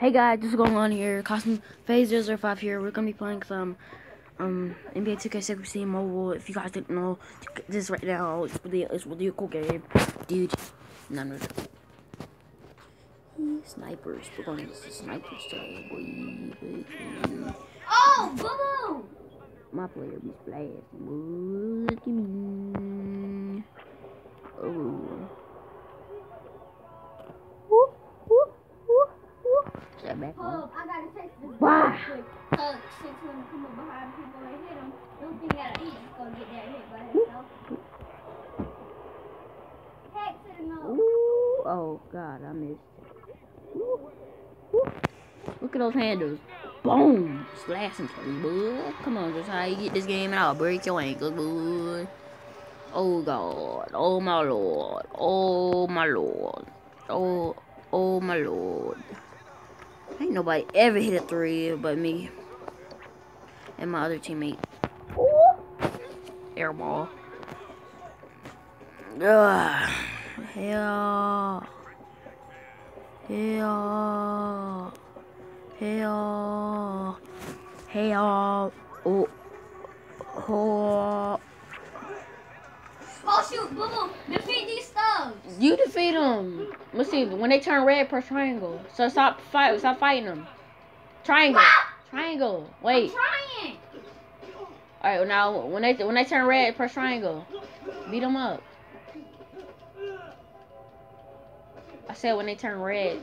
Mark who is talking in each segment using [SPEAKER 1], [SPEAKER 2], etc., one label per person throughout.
[SPEAKER 1] Hey guys, this is going on here. Costume Phase 005 here. We're gonna be playing some um NBA 2K16 mobile. If you guys didn't know, this right now it's really it's really a cool game, dude. None of it. Snipers. We're going to some snipers today, boy.
[SPEAKER 2] Oh, boo!
[SPEAKER 1] My player be splashing. Look at me. Oh. Step back.
[SPEAKER 2] Hold I gotta this
[SPEAKER 1] Why?
[SPEAKER 2] quick. Uh, since when you come up behind people and hit him, don't think that he's just gonna get that hit by himself. Text him up.
[SPEAKER 1] Ooh, oh God, I missed. Ooh, ooh. Look at those handles. Boom! Slashing through, boy. Come on, just how you get this game and I'll break your ankle, boy. Oh God. Oh my Lord. Oh my Lord. Oh, oh my Lord. Ain't nobody ever hit a three but me and my other teammate. Ooh. Air ball. Ugh. Hell. Hell. Hell. Hell. Oh. Oh You defeat them. Let's see. When they turn red, press triangle. So stop fight. Stop fighting them. Triangle. Triangle. Wait.
[SPEAKER 2] I'm trying!
[SPEAKER 1] All right. Now when they when they turn red, press triangle. Beat them up. I said when they turn red.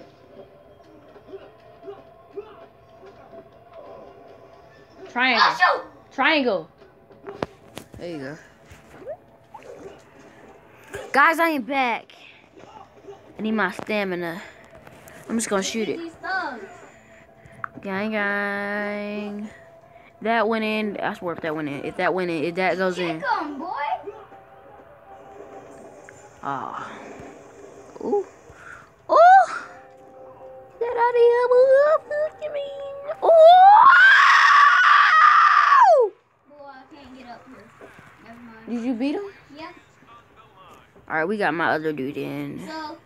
[SPEAKER 1] Triangle.
[SPEAKER 2] Oh!
[SPEAKER 1] Triangle. There you go. Guys, I am back. I need my stamina. I'm just gonna shoot it. Gang, gang. That went in. I swear if that went in. If that went in, if that goes in.
[SPEAKER 2] Kick 'em, boy!
[SPEAKER 1] Ah. Ooh. Ooh. Get out of here, boy. Look at me. Ooh.
[SPEAKER 2] Boy, I can't get up here. Never mind.
[SPEAKER 1] Did you beat him?
[SPEAKER 2] Yeah,
[SPEAKER 1] Alright, we got my other dude in.
[SPEAKER 2] so,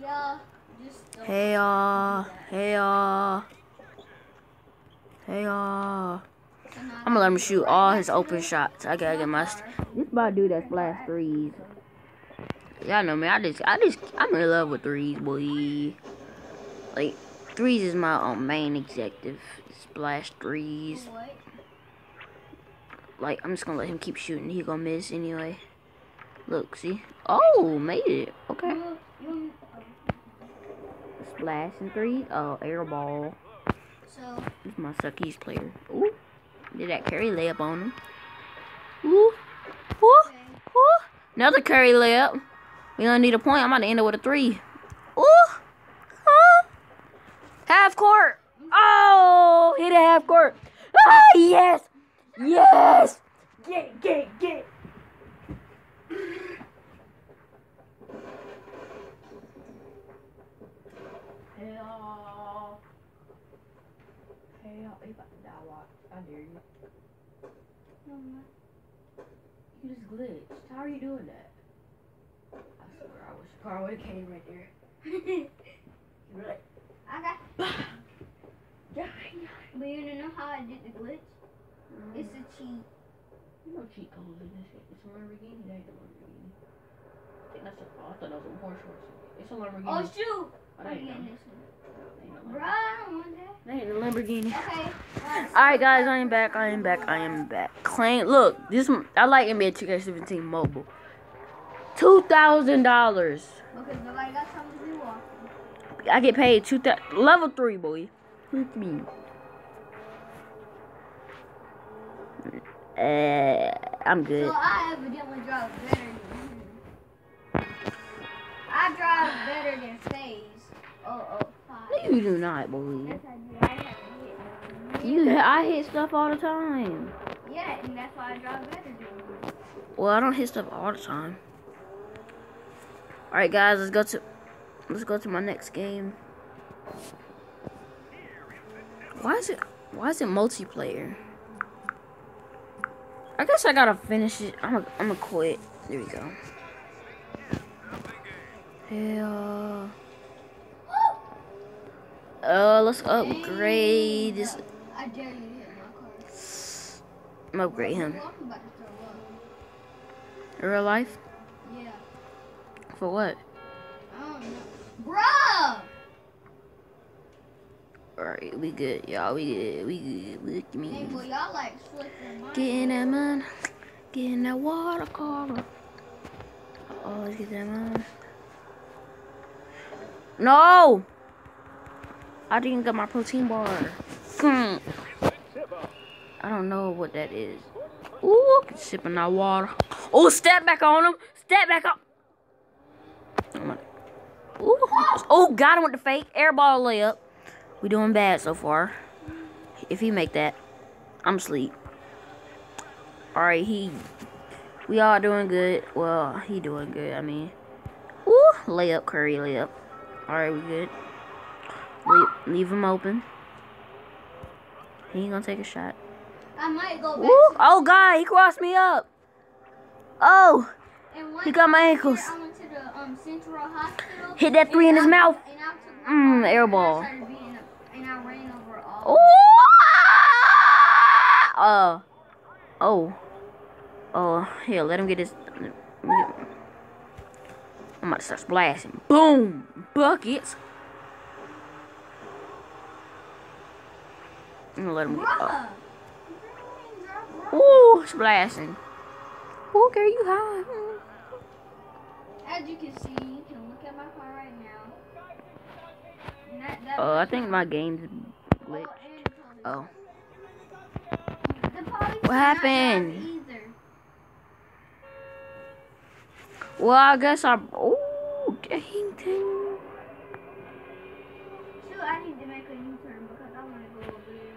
[SPEAKER 2] y'all, just don't
[SPEAKER 1] Hey y'all. Hey y'all. Hey y'all.
[SPEAKER 2] I'm
[SPEAKER 1] I'm gonna let him shoot all his open shots. I gotta get my. St- this about dude that splash threes. Y'all know me. I just, I just, I'm in love with threes, boy. Like threes is my um, main objective. Splash threes. Like I'm just gonna let him keep shooting. He gonna miss anyway. Look, see? Oh, made it. Okay. Splash and threes. Oh, air ball.
[SPEAKER 2] so,
[SPEAKER 1] This is my suckies player. Ooh. Did that curry layup on him. Ooh. Ooh.
[SPEAKER 2] okay.
[SPEAKER 1] Ooh. Another curry layup. We only need a point. I'm about to end it with a three. Ooh. Huh. Half court. Oh, hit a half court. Ah, yes. Yes. Get, get, get. Hell. Hell. You about to die, watch. I dare you.
[SPEAKER 2] Um,
[SPEAKER 1] You just glitched. How are you doing that? I swear, I wish the car would have came right there. You were like,
[SPEAKER 2] I got,
[SPEAKER 1] yeah,
[SPEAKER 2] but you don't know how I did the glitch? Mm-hmm. It's a cheat.
[SPEAKER 1] You know cheat codes in this shit. It's a Lamborghini. That ain't a Lamborghini. I think that's a, oh, I thought that was a Porsche. or something. It's a Lamborghini.
[SPEAKER 2] Oh shoot!
[SPEAKER 1] Oh,
[SPEAKER 2] I'm
[SPEAKER 1] ain't
[SPEAKER 2] getting this one.
[SPEAKER 1] No
[SPEAKER 2] Bruh,
[SPEAKER 1] Lamborghini.
[SPEAKER 2] I don't want that.
[SPEAKER 1] That ain't a Lamborghini.
[SPEAKER 2] Okay.
[SPEAKER 1] Alright guys, I am back, I am back, I am back. Claim look, this I like NBA 2K17 mobile. Two thousand dollars.
[SPEAKER 2] Because nobody got something to do walking.
[SPEAKER 1] I get paid two thousand level three boy. Me. Uh, I'm good.
[SPEAKER 2] So I evidently better
[SPEAKER 1] you do not, believe.
[SPEAKER 2] Yes, I do. I
[SPEAKER 1] You, I hit stuff all the time.
[SPEAKER 2] Yeah, and that's why I drive better than.
[SPEAKER 1] Well, I don't hit stuff all the time. All right, guys, let's go to let's go to my next game. Why is it why is it multiplayer? I guess I gotta finish it. I'm a, I'm gonna quit. There we go. Hell. Uh, let's upgrade this.
[SPEAKER 2] Car.
[SPEAKER 1] I'm upgrade him. In real life?
[SPEAKER 2] Yeah.
[SPEAKER 1] For what?
[SPEAKER 2] Bruh!
[SPEAKER 1] Alright, we good, y'all. We good. We good. Look at
[SPEAKER 2] Hey,
[SPEAKER 1] me.
[SPEAKER 2] well, y'all like
[SPEAKER 1] Getting that money. Getting that water color. Always get that money. No! I didn't get my protein bar. Hmm. I don't know what that is. Ooh, sipping that water. Oh, step back on him. Step back up. Oh, Ooh. Oh, got him with the fake air ball layup. We doing bad so far. If he make that, I'm asleep. Alright, he we all doing good. Well, he doing good, I mean. Ooh, layup, Curry layup. Alright, we good. Leave, him open. He ain't gonna take a shot.
[SPEAKER 2] I might go back
[SPEAKER 1] oh god, he crossed me up. Oh, he got my ankles.
[SPEAKER 2] I went to the um, Central Hospital.
[SPEAKER 1] Hit that three in his
[SPEAKER 2] I-
[SPEAKER 1] mouth.
[SPEAKER 2] And I took my
[SPEAKER 1] Mm,
[SPEAKER 2] car
[SPEAKER 1] air ball.
[SPEAKER 2] started beating up- And I ran over all.
[SPEAKER 1] Oh, uh, oh, oh, here, let him get his. I'm about to start splashing. Boom, buckets. I'm gonna let him get.
[SPEAKER 2] Bruh!
[SPEAKER 1] Oh. Ooh, splashing. Ooh, girl, you high.
[SPEAKER 2] As you can see, you can look at my car right now. That- that-
[SPEAKER 1] Oh, I think my game's glitched.
[SPEAKER 2] and
[SPEAKER 1] oh.
[SPEAKER 2] the police. Oh, What
[SPEAKER 1] happened? well, I guess I. Oh, dang, dang.
[SPEAKER 2] Shoot, I need to make a U-turn because I want to go over there.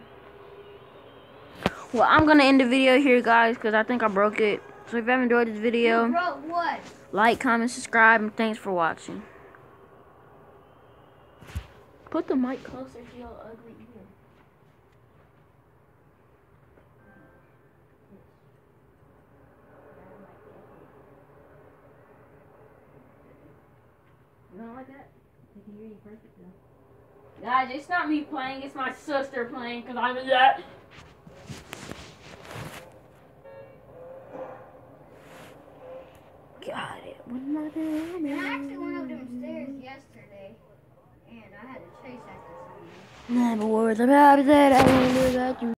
[SPEAKER 1] Well, I'm gonna end the video here, guys, because I think I broke it. So if you have enjoyed this video,
[SPEAKER 2] what?
[SPEAKER 1] like, comment, subscribe, and thanks for watching. Put the mic closer to your ugly ear. You don't like that? I can hear you perfect though. Guys, it's not me playing, it's my sister playing because I'm that. Got it. Am I?
[SPEAKER 2] And I actually went up them stairs yesterday, and I had to chase after someone.
[SPEAKER 1] Never words about that. I wonder about you.